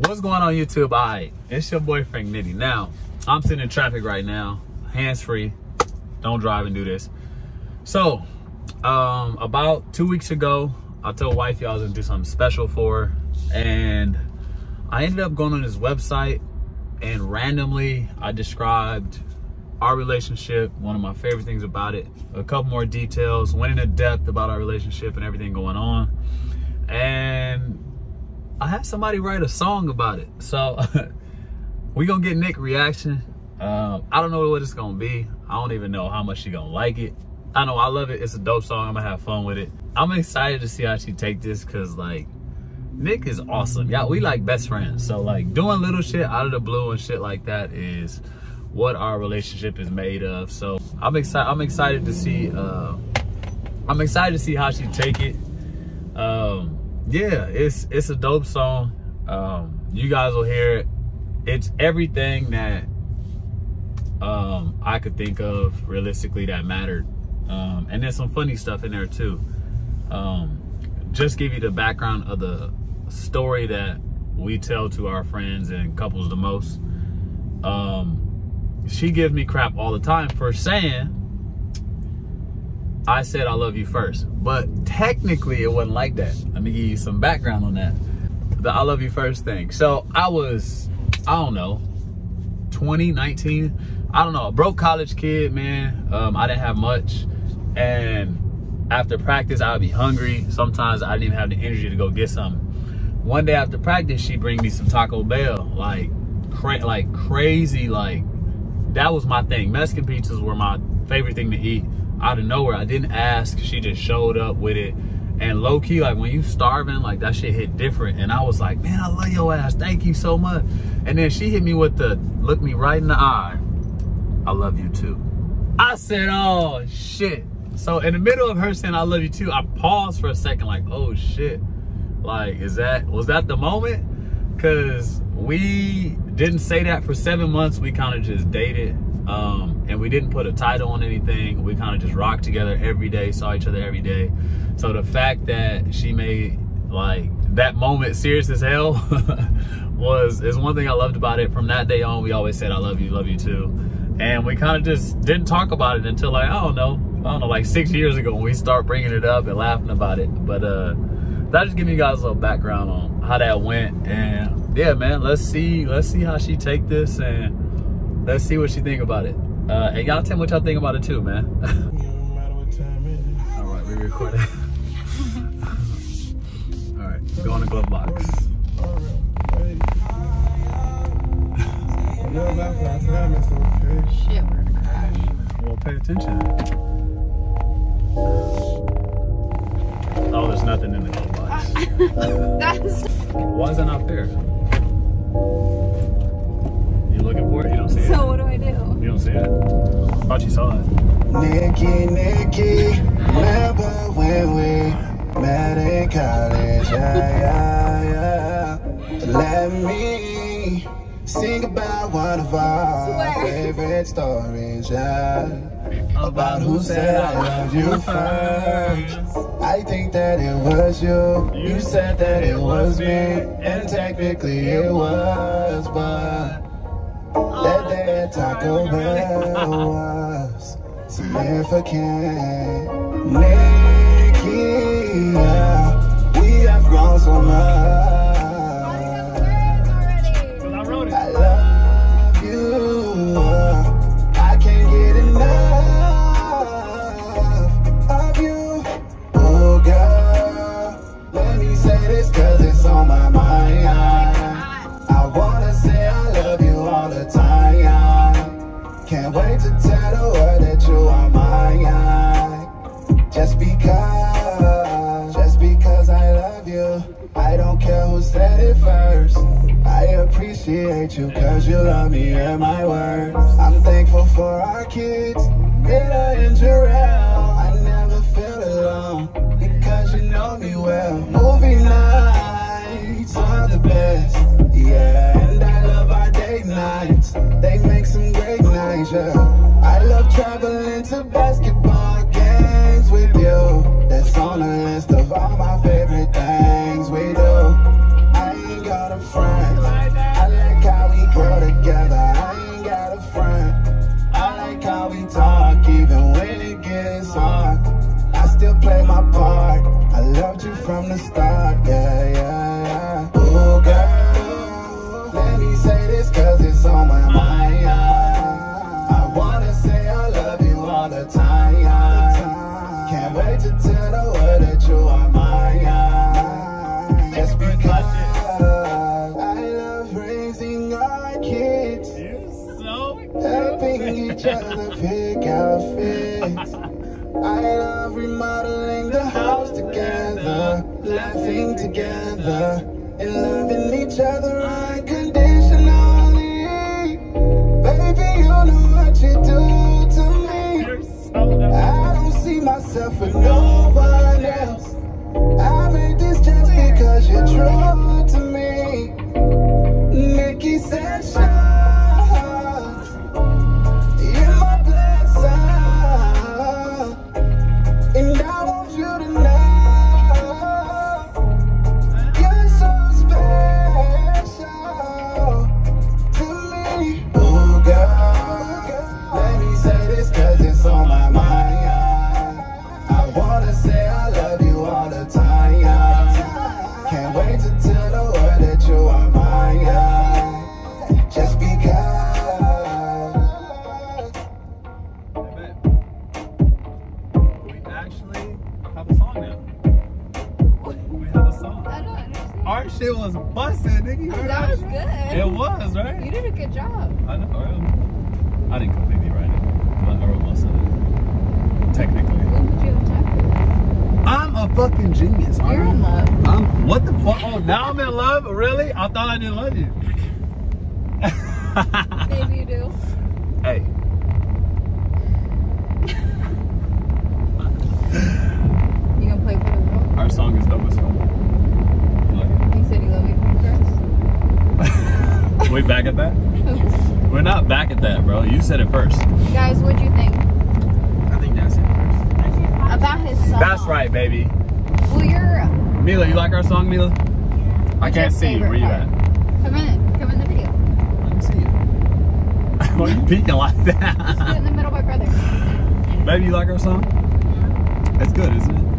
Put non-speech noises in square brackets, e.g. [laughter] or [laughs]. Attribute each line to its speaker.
Speaker 1: What's going on YouTube? All right, it's your boy Frank Nitty. Now, I'm sitting in traffic right now, hands-free. Don't drive and do this. So, um, about two weeks ago, I told wifey I was gonna do something special for her, and I ended up going on his website, and randomly I described our relationship, one of my favorite things about it, a couple more details, went into depth about our relationship and everything going on. And Had somebody write a song about it. So [laughs] we gonna get Nick reaction. Um, I don't know what it's gonna be. I don't even know how much she gonna like it. I know I love it. It's a dope song. I'm gonna have fun with it. I'm excited to see how she take this because like Nick is awesome. Yeah, we like best friends. So like doing little shit out of the blue and shit like that is what our relationship is made of. So I'm excited. I'm excited to see. Uh, I'm excited to see how she take it. Um, yeah, it's it's a dope song. Um, you guys will hear it. It's everything that um, I could think of realistically that mattered. Um, and there's some funny stuff in there too. Um, just give you the background of the story that we tell to our friends and couples the most. Um, she gives me crap all the time for saying I said I love you first. But technically it wasn't like that. Let me give you some background on that. The I love you first thing. So I was, I don't know, 20, 19, I don't know, a broke college kid, man. Um, I didn't have much. And after practice, I'd be hungry. Sometimes I didn't even have the energy to go get something. One day after practice, she bring me some Taco Bell, like, cra like crazy, like that was my thing. Mexican pizzas were my favorite thing to eat out of nowhere. I didn't ask. She just showed up with it. And low key, like when you starving, like that shit hit different. And I was like, man, I love your ass. Thank you so much. And then she hit me with the look me right in the eye. I love you too. I said, oh shit. So in the middle of her saying I love you too, I paused for a second, like, oh shit. Like, is that was that the moment? Cause we didn't say that for seven months. We kind of just dated. Um, and we didn't put a title on anything. We kind of just rocked together every day, saw each other every day. So the fact that she made like that moment serious as hell [laughs] was is one thing I loved about it. From that day on, we always said I love you, love you too. And we kind of just didn't talk about it until like, I don't know, I don't know, like six years ago when we start bringing it up and laughing about it. But uh, that just give you guys a little background on how that went. And yeah, man, let's see, let's see how she take this and let's see what she think about it. Uh, and y'all tell me what y'all think about it too, man. [laughs] All right, we recording. [laughs] All right, go on the glove box.
Speaker 2: Shit, we're gonna crash.
Speaker 1: Well, pay attention. Oh, there's nothing in the glove box. [laughs]
Speaker 2: That's
Speaker 1: Why is that not fair? You looking for it? You don't see it.
Speaker 2: so. What do I do?
Speaker 1: You don't see it. Thought you saw it.
Speaker 3: Nikki, Nikki, remember when we met in college? Yeah, yeah, yeah. Let me sing about one of our favorite stories, yeah. About who said I love you first. I think that it was you. You said that it was me, and technically it was, but Taco Bell was significant. Nikki, yeah, we have grown so much. Can't wait to tell the world that you are mine. Just because, just because I love you. I don't care who said it first. I appreciate you cause you love me and my words. I'm thankful for our kids, Mila and Jarrell. I never feel alone because you know me well. Movie nights are the best, yeah. And I love our date nights, I love traveling to basketball games with you. That's on the list of all my favorite things we do. I ain't got a friend.
Speaker 4: I like how we grow together. I ain't got a friend. I like how we talk even when it gets hard. I still play my part. I loved you from the start, yeah, yeah, girl, let me say cause it's on my mind. Each other, pick our fits. I love remodeling the
Speaker 1: house together, laughing together, and
Speaker 3: loving each other.
Speaker 1: Our shit was busting, nigga. You
Speaker 3: That was good.
Speaker 1: It was, right?
Speaker 3: You did a good job.
Speaker 1: I know, right? I didn't completely write it. but I wrote most of it. Technically.
Speaker 3: When did you have time for
Speaker 1: I'm a fucking genius.
Speaker 3: You're
Speaker 1: I?
Speaker 3: in love.
Speaker 1: I'm, what the fuck? Oh, now I'm in love? Really? I thought I didn't love you.
Speaker 3: Maybe you do. [laughs]
Speaker 1: hey.
Speaker 3: You gonna play for the world?
Speaker 1: Our song is dope as fuck. You like
Speaker 3: You said you love me
Speaker 1: it? We back at that?
Speaker 3: first. [laughs]
Speaker 1: We're not back at that, bro. You said it first.
Speaker 3: Guys, what'd you think
Speaker 1: I think that's it first.
Speaker 3: about his song?
Speaker 1: That's right, baby.
Speaker 3: Well, you're uh,
Speaker 1: Mila, you like our song, Mila? I
Speaker 3: What's
Speaker 1: can't see you.
Speaker 3: favorite
Speaker 1: Where you
Speaker 3: part?
Speaker 1: at?
Speaker 3: come in, come in the video.
Speaker 1: Let me see you. [laughs] Why are you peeking like
Speaker 3: Sit in the middle, my brother.
Speaker 1: Baby, you like our song? It's good, isn't it?